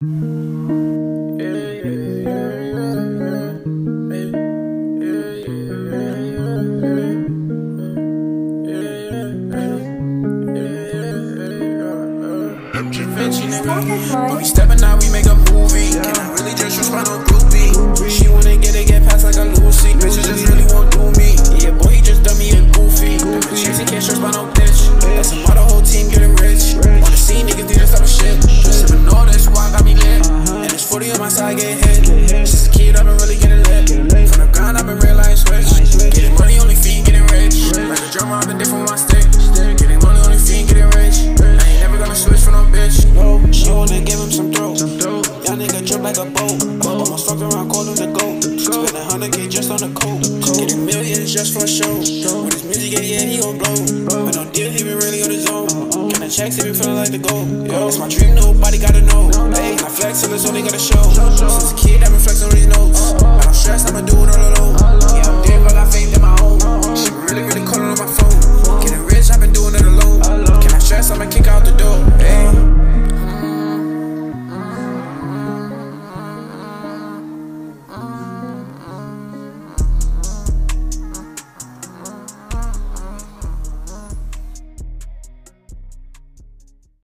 When we stepping out, we make a movie. Can I really just trust my no groupie? She wanna get it, get past like a Lucy. Bitches just really won't do me. Yeah, boy, he just done me a goofy. Chasing can't trust by no bitch. That's some other whole team getting rich. Wanna see niggas it's 40 on my side, get hit. Since a kid, I've been really getting lit. From the ground, I've been real life switch. Getting money, only fiend, getting rich. Like a drummer, I've been different my stick. Getting money, only fiend, getting rich. I ain't never gonna switch for no bitch. No, she wanna give him some throat. Young nigga drip like a boat. Almost fucked around, called him the goat. Spend a hundred K just on the coat. Getting millions just for a show. When his music get yeah, he gon' blow. But no deal, been the gold. Yo, it's my dream, nobody gotta know. Hey, I flex till it's only gotta show. Since a kid, I've been flexing on these notes.